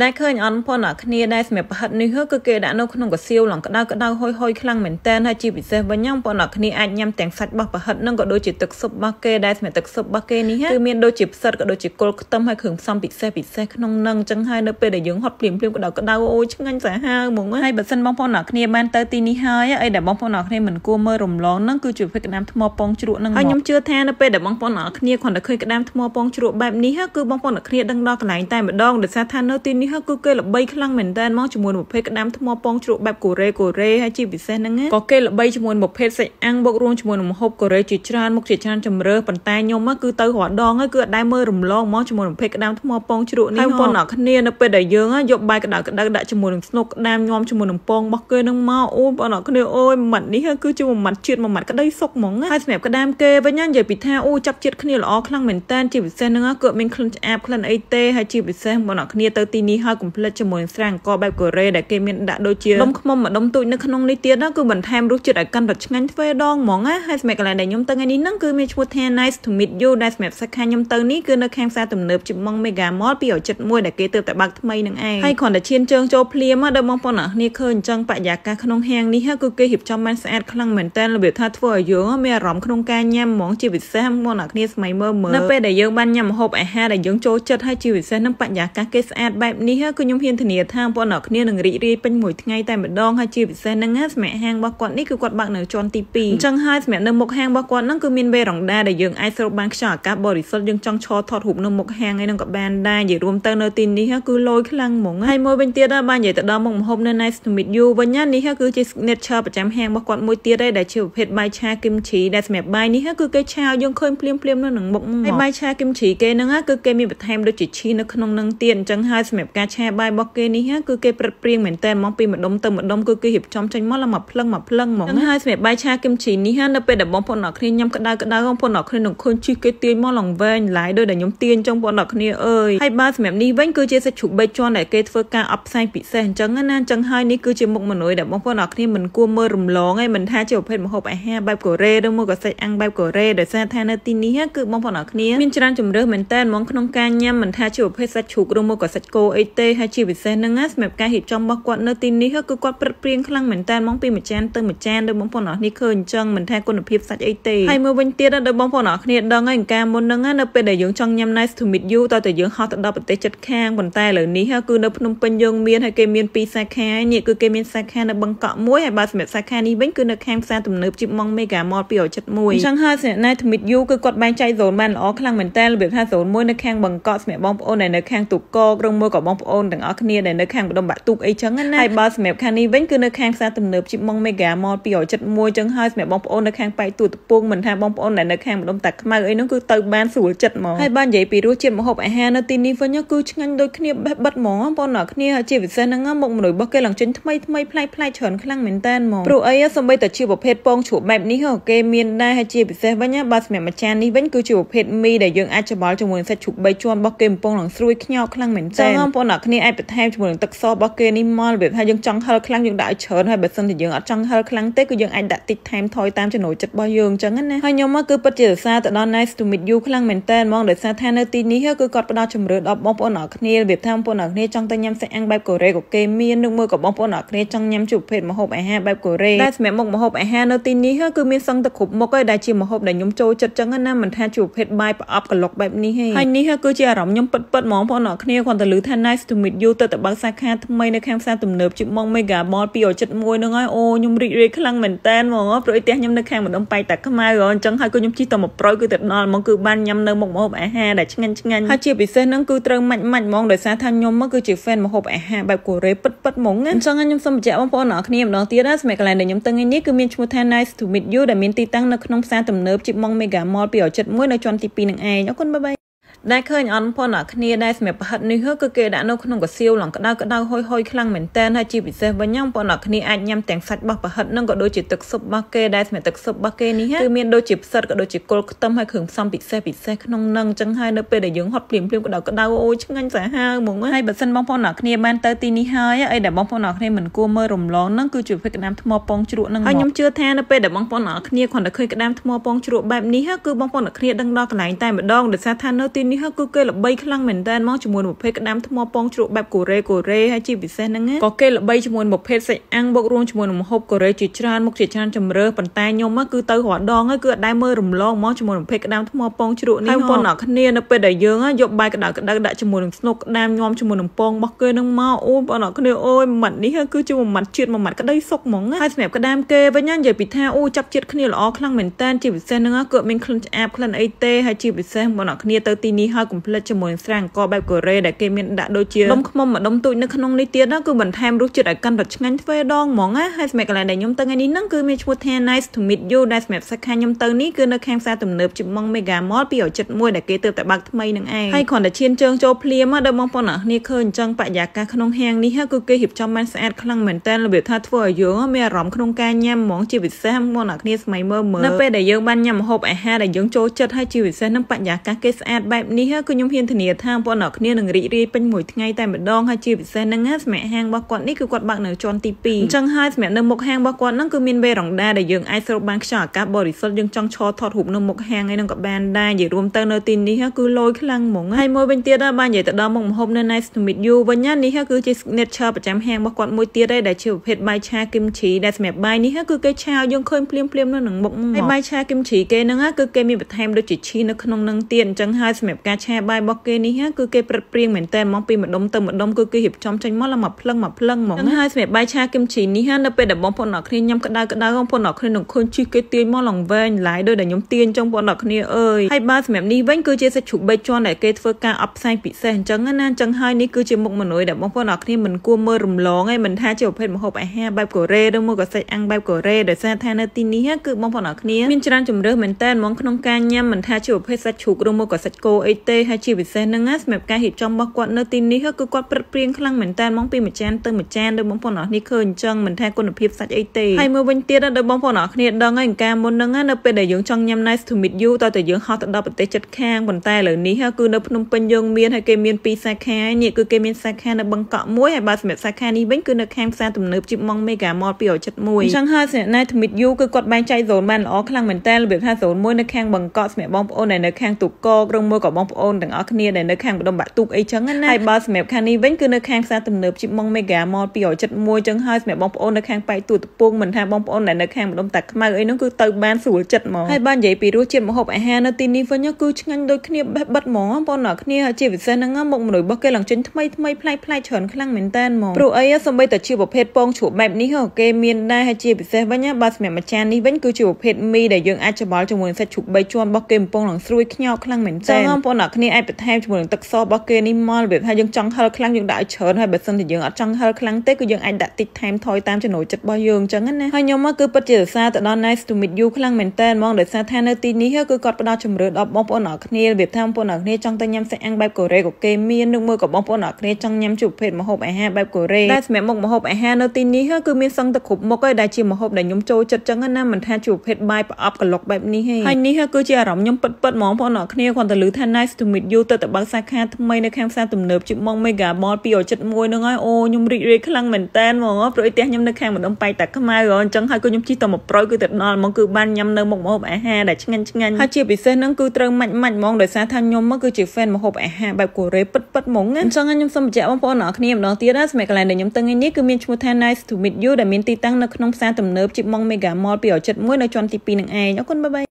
ដែលឃើញអនផនអ្នកគ្នាដែលសម្រាប់ប្រហិតនេះគឺគេដាក់នៅក្នុងកសៀវឡងក្តៅក្តៅហុយហុយខ្លាំងមែនតើហើយជាពិសេសវិញញ៉ាំប៉ុនអ្នកគ្នាអាចញ៉ាំទាំងសាច់របស់ប្រហិតនិងក៏ដូចជាទឹកស៊ុបរបស់គេដែលសម្រាប់ទឹកស៊ុបរបស់គេនេះគឺមានដូចជាផ្សិតក៏ដូចជាគល់ខ្ទឹមហើយគ្រឿងផ្សំពិសេសពិសេសក្នុងនឹងអញ្ចឹងហើយនៅពេលដែលយើងហត់ភ្លាមភ្លាមក្តៅក្តៅអូយឆ្ងាញ់សាហាវហ្មងហើយបើសិនបងប្អូនអ្នកគ្នាបានទៅទីនេះហើយអីដែលបងប្អូនអ្នកគ្នាមិនគួរមើលរំលងនឹងគឺជាភេទក្តាមថ្មពងជ្រក់នឹងហើយខ្ញុំជឿថានៅពេលដែលបងប្អូនអ្នកគ្នាគ្រាន់តែឃើញក្តាមថ្មពងជ្រក់បែបនេះគឺបងប្អូនអ្នកគ្នាដឹងដល់កន្លែងតែម្ដងដោយសារថានៅទីនេះគឺគេល្បីខ្លាំងមែនតើមកជាមួយប្រភេទក្តាមថ្មពងជ្រក់បែបកូរ៉េកូរ៉េហើយជាពិសេសហ្នឹងក៏គេល្បីជាមួយប្រភេទសាច់អាំងបុករួមជាមួយនឹងម្ហូបកូរ៉េជាច្រើនមុខជាច្រើនជំរឿប៉ុន្តែខ្ញុំគឺទៅរាល់ដងហើយគឺអត់ដែលមើលរំលងមកជាមួយប្រភេទក្តាមថ្មពងជ្រក់នេះហើយបងប្អូនអ្នកគ្នានៅពេលដែលយើងយកបាយក្តៅក្តៅដាក់ជាមួយនឹងស្នុកក្តាមញោមជាមួយនឹងពងរបស់គេនឹងមកអូបងប្អូនអ្នកគ្នាអូយម៉ាត់នេះគឺជាមួយម៉ាត់ជាតិមួយម៉ាត់ក្តីសុកហ្មងហើយសម្រាប់ក្តាមគេវិញនិយាយពីថាអូចាប់ជាតិគ្នាល្អខ្លាំងមែនតើជាពិសេសហ្នឹងគឺមានក្លិនឆ្អាបក្លិនអីទេហើយជាពិសេសបងប្អូនគ្នាទៅទីនេះហើយកុំភ្លេចជាមួយនឹងស្រាអង្គបែបកូរ៉េដែលគេមានដាក់ដូចជាដុំខ្មុំម្ដុំទូចនៅក្នុងនេះទៀតគឺបន្ថែមរសជាតិឲ្យកាន់តែឆ្ងាញ់ទ្វេដងហ្មងណាហើយសម្រាប់កន្លែងដែលខ្ញុំទៅថ្ងៃនេះហ្នឹងគឺមានឈ្មោះថា Nice to meet you ដែលសម្រាប់សាខាខ្ញុំទៅនេះគឺនៅខាងផ្សារទំនើបជប៉ុង Mega Mall 271ដែលគេទើបតែបើកថ្មីនឹងឯងហើយគ្រាន់តែឈានជើងចូលភ្លាមដល់បងប្អូនអ្នកគ្នាឃើញអញ្ចឹងបរិយាកាសក្នុងហាងនេះគឺគេរៀបចំបានស្អាតខ្លាំងមែនតើរបៀបថាធ្វើឲ្យយើងមានអារម្មណ៍ក្នុងការញ៉ាំហ្មងជាពិសេសបងប្អូនអ្នកគ្នាស្មៃមើលមើលនៅពេលដែលយើងបានញ៉ាំម្ហូបអាហារដែលយើងចូលចិត្តហើយជាពិសេសនឹងបរិយាកាសគេស្អាតបែបនេះគឺខ្ញុំហ៊ានធានាថាបងប្អូនអ្នកគ្នានឹងរីករាយពេញមួយថ្ងៃតែម្ដងហើយជាពិសេសហ្នឹងសម្រាប់ហាងរបស់គាត់នេះគឺគាត់បើកនៅជាន់ទី2អញ្ចឹងហើយសម្រាប់នៅមុខហាងរបស់គាត់ហ្នឹងគឺមានវេរ៉ង់ដាដែលយើងអាចស្រូបបានខ្យល់អាកាសបរិសុទ្ធយើងចង់ឈរថតរូបនៅមុខហាងឯហ្នឹងក៏បានដែរនិយាយរួមទៅនៅទីនេះគឺលយខ្លាំងហ្មងហើយមួយវិញទៀតបាននិយាយទៅដល់មុខម្ហូបនៅ Nice to meet you វិញនេះគឺជា signature ប្រចាំហាងរបស់គាត់មួយទៀតដែរដែលជាប្រភេទបាយឆាគឹមឈីដែលសម្រាប់បាយនេះគឺគេឆាយើងឃើញភ្លាមភ្លាមនៅនឹងមុខហើយបាយឆាគឹមឈីគេហ្នឹងគឺគេមានបន្ថែមដូចជាឈីនៅក្នុងនឹងទៀតអញ្ចឹងហើយសម្រាប់ការឆាបាយរបស់គេនេះគឺគេព្រឹត្តព្រៀងមែនតើមកពីម្ដុំទៅម្ដុំគឺគេរៀបចំចេញមកឡើងមកភ្លឹងមកភ្លឹងហ្មងហើយសម្រាប់បាយឆាគឹមឈីនេះនៅពេលដែលបងប្អូនអ្នកគ្នាញ៉ាំក្តៅក្តៅបងប្អូនអ្នកគ្នានឹងឃើញជីគេទាញមកឡើងវែងឡាយដោយដែលខ្ញុំទាញចឹងបងប្អូនអ្នកគ្នាអើយហើយបើសម្រាប់នេះវិញគឺជាសាច់ជ្រូកបីជាន់ដែលគេធ្វើការអបផ្សាយពិសេសអញ្ចឹងណាអញ្ចឹងហើយនេះគឺជាមុខមនុយដែលបងប្អូនអ្នកគ្នាមិនគួរមើលរំលងឯងមិនថាជាប្រភេទម្ហូបអាហារបែបកូរ៉េឬមួយក៏សាច់អាំងបែបកូរ៉េដោយសារថានៅទីនេះគឺបងប្អូនអ្នកគ្នាមានច្រើនជំរឿមែនតើហ្មងក្នុងការញ៉ាំមិនថាជាប្រភេទសាច់ជ្រូកឬមួយក៏សាច់គោអីទេហើយជាពិសេសហ្នឹងណាសម្រាប់ការរៀបចំរបស់គាត់នៅទីនេះគឺគាត់ព្រឹត្តព្រៀងខ្លាំងមែនតើហ្មងពីមួយចានទៅមួយចានដោយបងប្អូនអ្នកនេះឃើញអញ្ចឹងមិនថាគុណភាពសាច់អីទេហើយមើលវិញទៀតដោយបងប្អូនអ្នកគ្នាដឹងហើយការមុនហ្នឹងនៅពេលដែលយើងចង់ញ៉ាំ Nice to meet you តើតើយើងហោះទៅដល់ប្រទេសជិតខាងប៉ុន្តែឥឡូវនេះគឺនៅភ្នំពេញយើងមានហើយគេមានពីរសាខានេះគឺគេមានសាខានៅបឹងកក់មួយហើយបើសម្រាប់សាខានេះវិញគឺនៅខាងផ្សារទំនើបជីម៉ង Mega Mall 271អញ្ចឹងហើយសម្រាប់ Nice to meet you គឺគាត់បែងចែកហ្សូនបានល្អខ្លាំងមែនតើរបៀបថាហ្សូនមួយនៅខាងបឹងកក់សម្រាប់បងប្អូនដែលនៅខាងទូកកឬមួយក៏បងប្អូនទាំងអស់គ្នាដែលនៅខាងម្ដុំបាក់ទូកអីចឹងណាហើយបើសម្រាប់ខាងនេះវិញគឺនៅខាងផ្សារទំនើបជីម៉ង Mega Mall 271ចឹងហើយសម្រាប់បងប្អូននៅខាងប៉ៃទូតពងមិនថាបងប្អូនដែលនៅខាងម្ដុំតាខ្មៅអីនោះគឺទៅបានស្រួលចិត្តហ្មងហើយបើនិយាយពីរសជាតិម្ហូបអាហារនៅទីនេះវិញគឺឆ្ងាញ់ដូចគ្នាបេះបិទហ្មងបងប្អូនអ្នកគ្នាជាពិសេសហ្នឹងមុខមនុយរបស់គេឡើងចេញថ្មីថ្មីប្លែកប្លែកច្រើនខ្លាំងមែនតើហ្មងព្រោះអីសំបីតែជាប្រភេទពងជ្រូកបែបនេះគេមានដែរហើយជាពិសេសវិញបើសម្រាប់មួយចាននេះវិញគឺជាប្រភេទមីដែលយើងអាចច្របល់ជាមួយនឹងសាច់ជ្រូកបីជាន់របស់គេកំពុងឡើងស្រួយខ្ញោខ្លាំងមែនតើចឹងបងប្អូនអ្នកគ្នាអាចបន្ថែមជាមួយនឹងទឹកសរបស់គេនេះមករបៀបថាយើងចង់ហឹរខ្លាំងយើងដាក់ឲ្យច្រើនហើយបើសិនជាយើងអត់ចង់ហឹរខ្លាំងទេគឺយើងអាចដាក់តិចថែមថយតាមចំណូលចិត្តរបស់យើងអញ្ចឹងណាហើយខ្ញុំមកគឺពិតជាសរសើរទៅដល់ Nice to meet you ខ្លាំងមែនតើហ្មងដោយសារថានៅទីនេះគឺគាត់ផ្ដល់ជំរឿដល់បងប្អូនអ្នកគ្នារបៀបថាបងប្អូនអ្នកគ្នាចង់ទៅញ៉ាំសាច់អាំងបែបកូរ៉េក៏គេមាននឹងមួយក៏បងប្អូនអ្នកគ្នាចង់ញ៉ាំជួបប្រភេទម្ហូបអាហារបែបកូរ៉េដែលសម្រាប់មុខម្ហូបអាហារនៅទីនេះគឺមានសឹងតែគ្រប់មុខហើយដែលជាម្ហូបដែលខ្ញុំចូលចិត្តចឹងណាមិនថាជួបប្រភេទបាយប្រអប់ក្លុកបែបនេះទេហើយនេះគឺជាអារម្មណ៍ខ្ញុំពិតពិតហ្មងបងប្អូនអ្នកគ្នាគាត់ទៅលឺថា Nice to meet you ទៅតែបើកសាខាថ្មីនៅខាងផ្សារទំនើបជាម៉ង Mega Mall 271ហ្នឹងហើយអូខ្ញុំរីករាយខ្លាំងមែនតើហ្មងព្រោះផ្ទះខ្ញុំនៅខាងម្ដុំប៉ៃតាខ្មៅអញ្ចឹងហើយក៏ខ្ញុំជិះទៅមកប្រុយគឺទៅដល់ហ្មងគឺបានញ៉ាំនៅមុខម្ហូបអាហារដែលឆ្ងាញ់ឆ្ងាញ់ហើយជាពិសេសហ្នឹងគឺត្រូវម៉ាច់ម៉ាច់ហ្មងដោយសារថាខ្ញុំមកគឺជា fan ម្ហូបអាហារបែបកូរ៉េពិតពិតហ្មងអញ្ចឹងខ្ញុំសូមបញ្ជាក់បងប្អូនអរគ្នាម្ដងទៀតណាសម្រាប់កន្លែងដែលខ្ញុំទៅថ្ងៃនេះគឺមានឈ្មោះថា Nice to meet you ដែលមានទីតាំងនៅក្នុងផ្សារទំនើបជីម៉ង Mega Mall 271នៅជាន់ទី2នឹងឯងអរគុណបាយបាយ ដែលឃើញអនផនអ្នកគ្នាដែលសម្រាប់ប្រហិតនេះគឺគេដាក់នៅក្នុងកសៀវឡងក្តៅក្តៅហុយហុយខ្លាំងមែនតើហើយជាពិសេសវិញញ៉ាំប៉ុនអ្នកគ្នាអាចញ៉ាំទាំងសាច់របស់ប្រហិតនិងក៏ដូចជាទឹកស៊ុបរបស់គេដែលសម្រាប់ទឹកស៊ុបរបស់គេនេះគឺមានដូចជាផ្សិតក៏ដូចជាគល់ខ្ទឹមហើយគ្រឿងផ្សំពិសេសពិសេសក្នុងនឹងអញ្ចឹងហើយនៅពេលដែលយើងហត់ភ្លាមភ្លាមក្តៅក្តៅអូយឆ្ងាញ់សាហាវហ្មងហើយបើសិនបងប្អូនអ្នកគ្នាបានទៅទីនេះហើយអីដែលបងប្អូនអ្នកគ្នាមិនគួរមើលរំលងនឹងគឺជាភេទក្តាមថ្មពងជ្រក់នឹងហើយខ្ញុំជឿថានៅពេលដែលបងប្អូនអ្នកគ្នាគ្រាន់តែឃើញក្តាមថ្មពងជ្រក់បែបនេះគឺបងប្អូនអ្នកគ្នាដឹងដល់កន្លែងតែម្ដងដោយសារថានៅទីនេះគឺគេល្បីខ្លាំងមែនតើមកជាមួយប្រភេទក្តាមថ្មពងជ្រក់បែបកូរ៉េកូរ៉េហើយជាពិសេសហ្នឹងក៏គេល្បីជាមួយប្រភេទសាច់អាំងបុករួមជាមួយនឹងម្ហូបកូរ៉េជាច្រើនមុខជាច្រើនជំរឿប៉ុន្តែខ្ញុំគឺទៅរាល់ដងហើយគឺអត់ដែលមើលរំលងមកជាមួយប្រភេទក្តាមថ្មពងជ្រក់នេះហើយបងប្អូនអរគ្នានៅពេលដែលយើងយកបាយក្តៅក្តៅដាក់ជាមួយនឹងស្នុកក្តាមញោមជាមួយនឹងពងរបស់គេនឹងមកអូបងប្អូនអរគ្នាអូយម៉ាត់នេះគឺជាមួយម៉ាត់ជាតិមួយម៉ាត់ក្តីសុកហ្មងហើយសម្រាប់ក្តាមគេវិញនិយាយពីថាអូចាប់ជាតិគ្នាល្អខ្លាំងមែនតើជាពិសេសហ្នឹងគឺមានក្លិនឆ្អាបក្លិនអីទេហើយជាពិសេសបងប្អូនគ្នាទៅទីនេះហើយកុំភ្លេចជាមួយនឹងស្រាអង្គបែបកូរ៉េដែលគេមានដាក់ដូចជាដុំខ្មុំម្ដុំទូចនៅក្នុងនេះទៀតណាគឺបន្ថែមរសជាតិឲ្យកាន់តែឆ្ងាញ់ទ្វេដងហ្មងណាហើយសម្រាប់កន្លែងដែលខ្ញុំទៅថ្ងៃនេះហ្នឹងគឺមានឈ្មោះថា Nice to meet you ដែលសម្រាប់សាខាខ្ញុំទៅនេះគឺនៅខាងផ្សារទំនើបជប៉ុង Mega Mall 271ដែលគេទើបតែបើកថ្មីនឹងឯងហើយគ្រាន់តែឈានជើងចូលភ្លាមដល់បងប្អូនអរគ្នាឃើញអញ្ចឹងបរិយាកាសក្នុងហាងនេះគឺគេរៀបចំបានស្អាតខ្លាំងមែនតើរបៀបថាធ្វើឲ្យយើងមានអារម្មណ៍ក្នុងការញ៉ាំហ្មងជាពិសេសបងប្អូនអរគ្នាស្មៃមើលមើលនៅពេលដែលយើងបានញ៉ាំម្ហូបអាហារដែលយើងចូលចិត្តហើយជាពិសេសនឹងបរិយាកាសគេស្អាតបែបនេះគឺខ្ញុំហ៊ានធានាថាបងប្អូនអរគ្នានឹងរីករាយពេញមួយថ្ងៃតែម្ដងហើយជាពិសេសនឹងសម្រាប់ហាងរបស់គាត់នេះគឺគាត់បើកនៅជាន់ទី2អញ្ចឹងហើយសម្រាប់នៅមុខហាងរបស់គាត់ហ្នឹងគឺមានវេរ៉ង់ដាដែលយើងអាចស្រូបបានខ្យល់អាកាសបរិសុទ្ធយើងចង់ឈរថតរូបនៅមុខហាងឯហ្នឹងក៏បានដែរនិយាយរួមទៅនៅទីនេះគឺលយខ្លាំងហ្មងហើយមួយវិញទៀតបាននិយាយទៅដល់មុខម្ហូបនៅ Nice to meet you វិញនេះគឺជា signature ប្រចាំហាងរបស់គាត់មួយទៀតដែរដែលជាប្រភេទបាយឆាគឹមឈីដែលសម្រាប់បាយនេះគឺគេឆាយើងឃើញភ្លាមភ្លាមនៅនឹងមុខហើយបាយឆាគឹមឈីគេហ្នឹងគឺគេមានបន្ថែមដូចជាឈីនៅក្នុងនឹងទៀតអញ្ចឹងហើយសម្រាប់ការឆាបាយរបស់គេនេះគឺគេព្រឹត្តព្រៀងមែនតើហ្មងពីម្ដុំទៅម្ដុំគឺគេរៀបចំចេញមកឡើងមកភ្លឹងមកភ្លឹងហ្មងហើយសម្រាប់បាយឆាគឹមឈីនេះនៅពេលដែលបងប្អូនអរគ្នាញ៉ាំក្តៅក្តៅបងប្អូនអរគ្នានឹងឃើញជីគេទាញមកឡើងវែងឡាយដោយដែលខ្ញុំទាញចឹងបងប្អូនអរគ្នាអើយហើយបាទសម្រាប់នេះវិញគឺជាសាច់ជ្រូកបីជាន់ដែលគេធ្វើការអបផ្សាយពិសេសអញ្ចឹងណាអញ្ចឹងហើយនេះគឺជាមុខមនុយដែលបងប្អូនអរគ្នាមិនគួរមើលរំលងឯងមិនថាជាប្រភេទម្ហូបអាហារបែបកូរ៉េឬមួយក៏សាច់អាំងបែបកូរ៉េដោយសារថានៅទីនេះគឺបងប្អូនអរគ្នាមានច្រើនជំរឿមែនតើហ្មងក្នុងការញ៉ាំមិនថាជាប្រភេទសាច់ជ្រូកឬមួយក៏សាច់គោអីទេហើយជាពិសេសហ្នឹងណាសម្រាប់ការរៀបចំរបស់គាត់នៅទីនេះគឺគាត់ព្រឹត្តព្រៀងខ្លាំងមែនតើហ្មងពីមួយចានទៅមួយចានដោយបងប្អូនអរគ្នាឃើញអញ្ចឹងមិនថាគុណភាពសាច់អីទេហើយមើលវិញទៀតដោយបងប្អូនអរគ្នាដឹងហើយការមុនហ្នឹងនៅពេលដែលយើងចង់ញ៉ាំ Nice to meet you តើតើយើងហោះទៅដល់ប្រទេសជិតខាងប៉ុន្តែឥឡូវនេះគឺនៅភ្នំពេញយើងមានហើយគេមានពីរសាខានេះគឺគេមានសាខានៅបឹងកក់មួយហើយបាទសម្រាប់សាខានេះវិញគឺនៅខាងផ្សារទំនើបជីម៉ង Mega Mall 271អញ្ចឹងហើយសម្រាប់ Nice to meet you គឺគាត់បែងចែកហ្សូនបានល្អខ្លាំងមែនតើរបៀបថាហ្សូនមួយនៅខាងបឹងកក់សម្រាប់បងប្អូនដែលនៅខាងទូកកឬមួយក៏បងប្អូនទាំងអស់គ្នាដែលនៅខាងម្ដុំបាក់ទូកអីចឹងណាហើយបាទសម្រាប់ខាងនេះវិញគឺនៅខាងផ្សារទំនើបជីម៉ង Mega Mall 271ចឹងហើយសម្រាប់បងប្អូននៅខាងប៉ៃទូតពងមិនថាបងប្អូនដែលនៅខាងម្ដុំតាខ្មៅអីនោះគឺទៅបានស្រួលចិត្តហ្មងហើយបាននិយាយពីរសជាតិម្ហូបអាហារនៅទីនេះវិញគឺឆ្ងាញ់ដូចគ្នាបេះបិទហ្មងបងប្អូនគ្នាជាពិសេសហ្នឹងមុខមនុយរបស់គេឡើងចេញថ្មីថ្មីប្លែកប្លែកច្រើនខ្លាំងមែនតើហ្មងព្រោះអីសំបីតែជាប្រភេទពងជ្រូកបែបនេះគេមានដែរហើយជាពិសេសវិញបាទសម្រាប់មួយចាននេះវិញគឺជាប្រភេទមីដែលយើងអាចច្របល់ជាមួយនឹងសាច់ជ្រូកបីជាន់របស់គេកំពុងឡើងស្រួយខ្ញោខ្លាំងមែនតើចឹងបងប្អូនគ្នាអាចបន្ថែមជាមួយនឹងទឹកសរបស់គេនេះមករបៀបថាយើងចង់ហឹរខ្លាំងយើងដាក់ឲ្យច្រើនហើយបើសិនជាយើងអត់ចង់ហឹរខ្លាំងទេគឺយើងអាចដាក់តិចថែមថយតាមចំណូលចិត្តរបស់យើងអញ្ចឹងណាហើយខ្ញុំមកគឺពិតជាសរសើរទៅដល់ Nice to meet you ខ្លាំងមែនតើហ្មងដោយសារថានៅទីនេះគឺគាត់ផ្ដល់ជំរឿដល់បងប្អូនអរគ្នារបៀបថាបងប្អូនអរគ្នាចង់ទៅញ៉ាំសាច់អាំងបែបកូរ៉េក៏គេមាននឹងមួយក៏បងប្អូនអរគ្នាចង់ញ៉ាំជួបប្រភេទម្ហូបអាហារបែបកូរ៉េដែលសម្រាប់មុខម្ហូបអាហារនៅទីនេះគឺមានសឹងតែគ្រប់មុខហើយដែលជាម្ហូបដែលខ្ញុំចូលចិត្តចឹងណាមិនថាជួបប្រភេទបាយប្រអប់ក្លុកបែបនេះទេហើយនេះគឺជាអារម្មណ៍ខ្ញុំពិតពិតហ្មងបងប្អូនអរគ្នាគាត់ទៅលឺថា Nice to meet you ទៅតែបើកសាខាថ្មីនៅខាងផ្សារទំនើបជាម៉ង Mega Mall 271ហ្នឹងហើយអូខ្ញុំរីករាយខ្លាំងមែនតើហ្មងព្រោះផ្ទះខ្ញុំនៅខាងម្ដុំប៉ៃតាខ្មៅអញ្ចឹងហើយក៏ខ្ញុំជិះតមកប្រុយគឺទៅដល់ហ្មងគឺបានញ៉ាំនៅមុខម្ហូបអាហារដែលឆ្ងាញ់ឆ្ងាញ់ហើយជាពិសេសហ្នឹងគឺត្រូវម៉ាច់ម៉ាច់ហ្មងដោយសារថាខ្ញុំមកគឺជា fan ម្ហូបអាហារបែបកូរ៉េពិតពិតហ្មងអញ្ចឹងខ្ញុំសូមបញ្ជាក់បងប្អូនអរគ្នាម្ដងទៀតណាសម្រាប់កន្លែងដែលខ្ញុំទៅថ្ងៃនេះគឺមានឈ្មោះថា Nice to meet you ដែលមានទីតាំងនៅក្នុងផ្សារទំនើបជីម៉ង Mega Mall 271នៅជាន់ទី2នឹងឯងអរគុណបាយបាយ